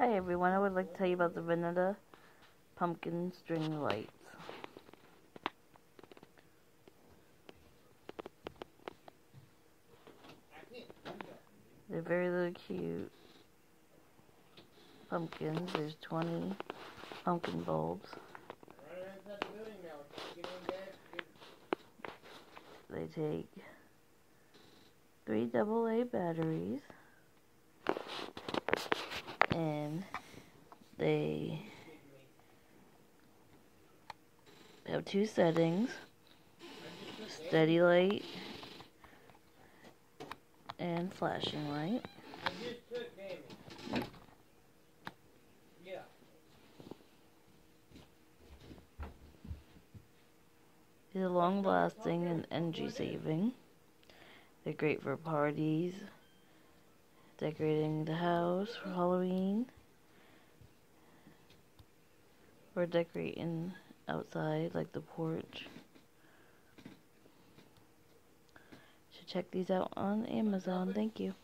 Hi everyone, I would like to tell you about the Voneta pumpkin string lights. They're very little cute pumpkins. There's 20 pumpkin bulbs. They take three AA batteries and they have two settings. Steady light and flashing light. These are long lasting and energy saving. They're great for parties, decorating the house for Halloween, or decorating outside like the porch. Should check these out on Amazon. Thank you.